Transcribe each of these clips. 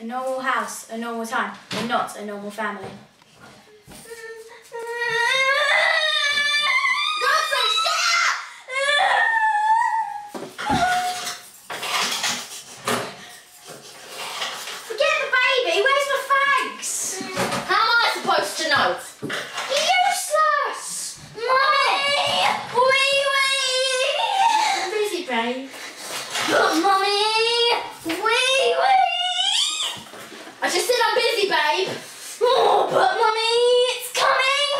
A normal house, a normal time, and not a normal family. Forget the baby, where's my fags? How am I supposed to know? Useless! Mummy! Wee wee! I'm busy, babe. Mummy! Wee wee! I just said I'm busy, babe. Oh, but mummy, it's coming!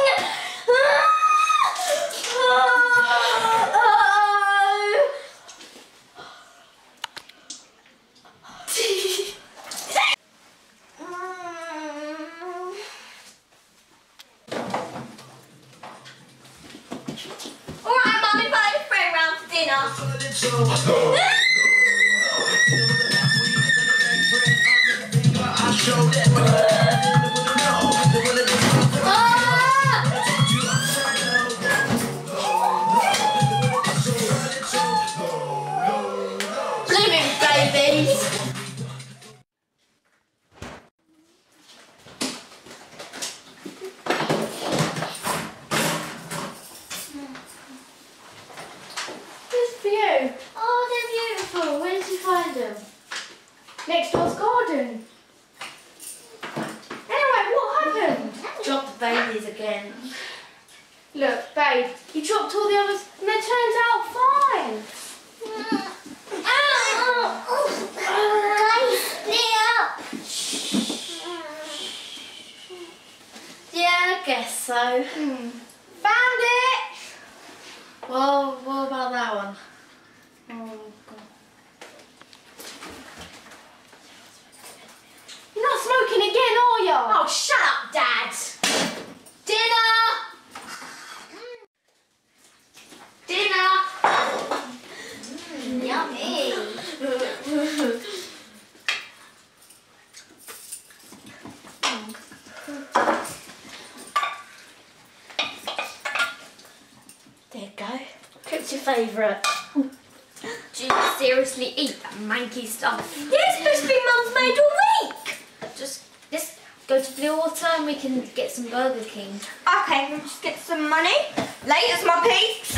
All right, mummy, invite a friend round again. Look, babe, you dropped all the others and they turned out fine. Yeah, I guess so. Hmm. Found it! Well, what about that one? Oh, God. You're not smoking again, are you? Oh, shut up, Dad! Dinner! Dinner! Mm, yummy! There you go. Cook's your favourite. Do you seriously eat that manky stuff? Yeah, it's supposed to be Mum's made all week! Just, just go to Bluewater and we can get some Burger King. Okay, we'll just get some money. Laters, my peeps.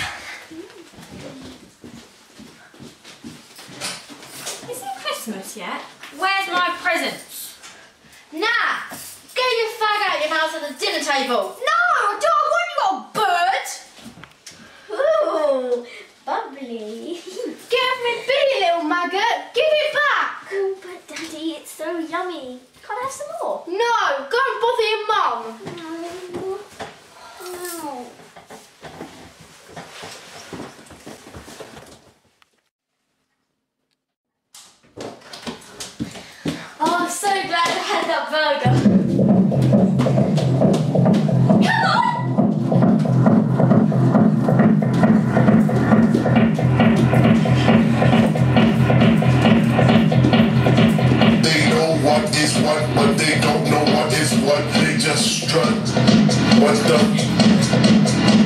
Is it Christmas yet? Where's my presents? Nah! Get your fag out of your mouth at the dinner table! No, I don't want you, bird. Ooh, bubbly. Give me bitty little maggot. Give it back. oh, but Daddy, it's so yummy. Can't I have some more? No, go and bother your mum. No. No. Oh, I'm so that burger. Come on! They know what is what, but they don't know what is what. They just strut. What the?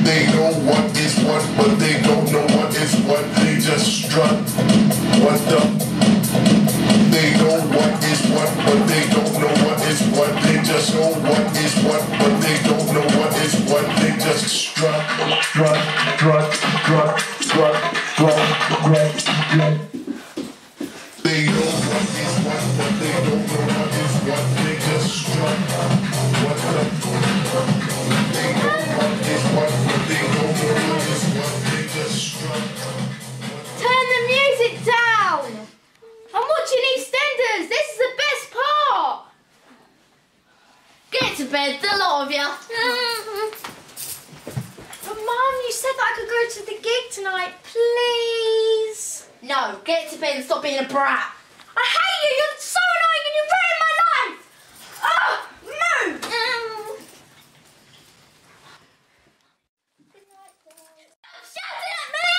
They know what is what, but they don't know what is what. They just strut. What the? They know what is what, but they They know what is what, but they don't know what is what. They just strut. What the? They know what is what, but they don't know what is what. They just strut. Turn the music down. I'm watching EastEnders. This is the best part. Get to bed, the lot of you. But mum, you said that I could go to the gig tonight. Please. No, get to bed and stop being a brat. I hate you. You're so annoying and you ruined my life. Ah, move. Shouting at me!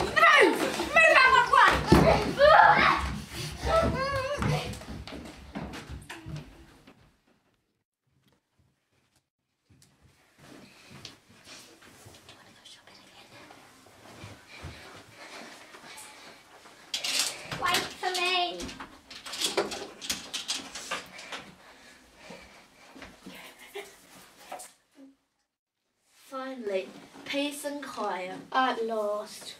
Move. Move out of my way. Peace and quiet. At last.